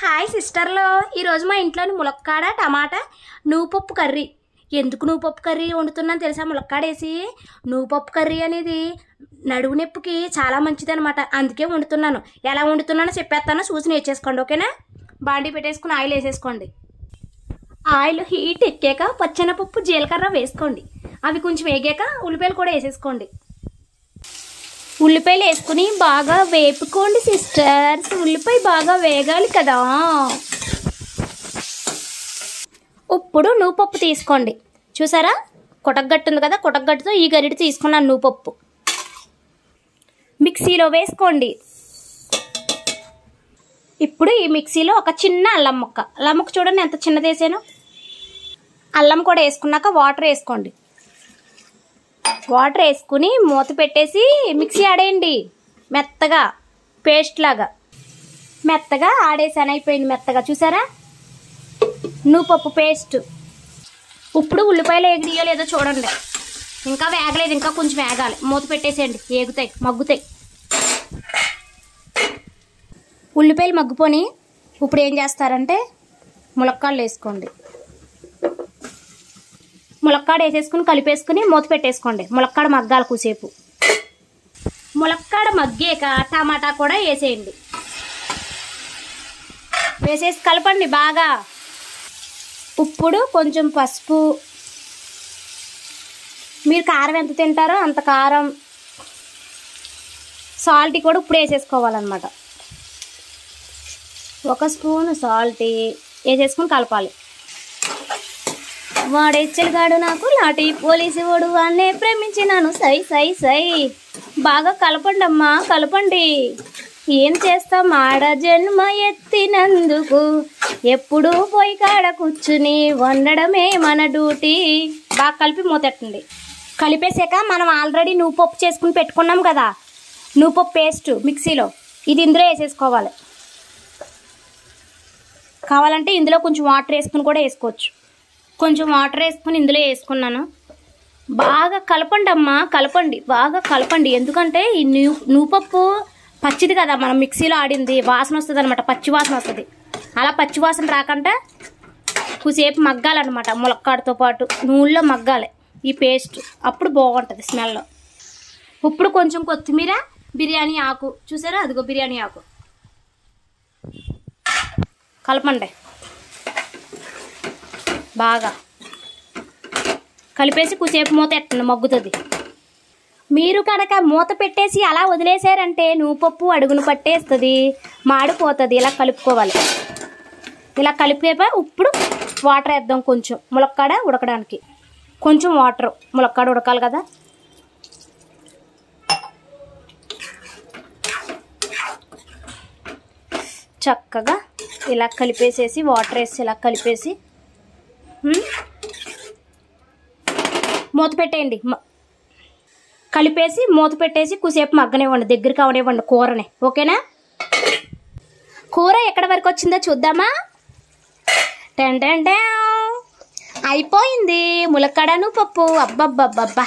Hi సిస్టర్లో ఈరోజు మా ఇంట్లోని ములక్కాడ టమాటా నువ్వు పప్పు కర్రీ. ఎందుకు నువ్వు పప్పు కర్రీ వండుతున్నాను తెలుసా ములక్కాడేసి? నువ్వుపప్పు కర్రీ అనేది నడువు నొప్పికి చాలా మంచిది అనమాట అందుకే వండుతున్నాను. ఎలా వండుతున్నానో చెప్పేస్తానో. చూసి నేర్చేసుకోండి ఓకేనా? బాండీ పెట్టేసుకుని ఆయిల్ వేసేసుకోండి. ఆయిల్ హీట్ ఎక్కాక పచ్చెనపప్పు జీలకర్ర వేసుకోండి. అవి కొంచెం వేగాక ఉల్లిపాయలు కూడా వేసేసుకోండి. ఉల్లిపాయలు వేసుకుని బాగా వేపుకోండి సిస్టర్స్ ఉల్లిపాయ బాగా వేగాలి కదా. ఇప్పుడు నువ్వుపప్పు తీసుకోండి. చూసారా? కుటగట్టుంది కదా? కొటగట్టుతో ఈ గరిట తీసుకున్నాను నువ్వుపప్పు మిక్సీలో వేసుకోండి. ఇప్పుడు ఈ మిక్సీలో ఒక చిన్న అల్లం ముక్క. అల్లం ముక్క చూడండి ఎంత చిన్నది వేసాను. అల్లం కూడా వేసుకున్నాక వాటర్ వేసుకోండి. వాటర్ వేసుకుని మూత పెట్టేసి మిక్సీ ఆడేయండి. మెత్తగా పేస్ట్ లాగా. మెత్తగా ఆడేసాను అయిపోయింది మెత్తగా. చూసారా? నువ్వుపప్పు పేస్ట్. ఇప్పుడు ఉల్లిపాయలు ఏగినాయో లేదో చూడండి. ఇంకా వేగలేదు ఇంకా కొంచెం వేగాలి. మూత పెట్టేసేయండి. ఏగుతాయి మగ్గుతాయి. ఉల్లిపాయలు మగ్గుపోని ఇప్పుడు ఏం చేస్తారంటే ములక్కాళ్ళు వేసుకోండి. ములక్కాడ వేసేసుకుని కలిపేసుకుని మూత పెట్టేసుకోండి. ములక్కాడ మగ్గాలి కూసేపు ములక్కాడ మగ్గాక టమాటా కూడా వేసేయండి. వేసేసి కలపండి బాగా. ఇప్పుడు కొంచెం పసుపు. మీరు కారం ఎంత తింటారో అంత కారం. సాల్ట్ కూడా ఇప్పుడు వేసేసుకోవాలన్నమాట. ఒక స్పూన్ సాల్ట్ వేసేసుకుని కలపాలి. వాడెచ్చలుగాడు నాకు లాటి పోలీసు వాడు వాడినే ప్రేమించినాను. సై సై సై. బాగా కలపండి అమ్మా కలపండి. ఏం చేస్తాం? ఆడ జన్మ ఎత్తినందుకు ఎప్పుడూ పోయి కాడ కూర్చుని వండడమే మన డ్యూటీ. బాగా కలిపి మూతెట్టండి. కలిపేసాక మనం ఆల్రెడీ నువ్వు పప్పు చేసుకుని పెట్టుకున్నాం కదా. నువ్వు పప్పు పేస్ట్ మిక్సీలో. ఇది ఇందులో వేసేసుకోవాలి. కావాలంటే ఇందులో కొంచెం వాటర్ వేసుకుని కూడా వేసుకోవచ్చు. కొంచెం వాటర్ వేసుకొని ఇందులో వేసుకున్నాను. బాగా కలపండి అమ్మా కలపండి బాగా కలపండి. ఎందుకంటే ఈ నువ్వు నువ్వుపప్పు పచ్చిది కదా మనం మిక్సీలో ఆడింది వాసన వస్తుంది అనమాట పచ్చి వాసన వస్తుంది. అలా పచ్చి వాసన రాకుండా కొద్దిసేపు మగ్గాలన్నమాట ములక్కాడతో పాటు నూనెలో మగ్గాలి ఈ పేస్ట్. అప్పుడు బాగుంటుంది స్మెల్. ఇప్పుడు కొంచెం కొత్తిమీర బిర్యానీ ఆకు. చూసారా? అదిగో బిర్యానీ ఆకు. కలపండి. బాగా. కలిపేసి కొద్దిసేపు మూత ఎట్టండి మగ్గుతుంది. మీరు కనుక మూత పెట్టేసి అలా వదిలేసారంటే నువ్వుపప్పు అడుగును పట్టేస్తుంది మాడిపోతుంది ఇలా కలుపుకోవాలి. ఇలా కలిపేప ఇప్పుడు వాటర్ వేద్దాం కొంచెం ములక్కాడ ఉడకడానికి. కొంచెం వాటర్ ములక్కాడ ఉడకాలి కదా. చక్కగా ఇలా కలిపేసేసి వాటర్ వేసి ఇలా కలిపేసి మూత పెట్టేయండి. మ- కలిపేసి మూత పెట్టేసి కుసేపు మగ్గనివ్వండి. దగ్గరికి అవనివ్వండి కూరని. ఓకేనా? కూర ఎక్కడ వరకు వచ్చిందో చూద్దామా? Ten ten ten. అయిపోయింది. ములక్కడను పప్పు. అబ్బబ్బబ్బబ్బా.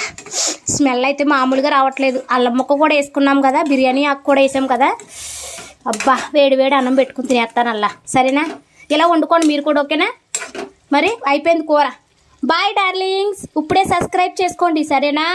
స్మెల్ అయితే మామూలుగా రావట్లేదు. అల్లం ముక్క కూడా వేసుకున్నాం కదా. బిర్యానీ ఆకు కూడా వేసాం కదా. అబ్బా వేడి వేడి అన్నం పెట్టుకుని తినేస్తాను అలా సరేనా? ఇలా వండుకోండి మీరు కూడా ఓకేనా? మరి అయిపోయింది కూర. బాయ్ డార్లింగ్స్ ఇప్పుడే సబ్స్క్రైబ్ చేసుకోండి సరేనా?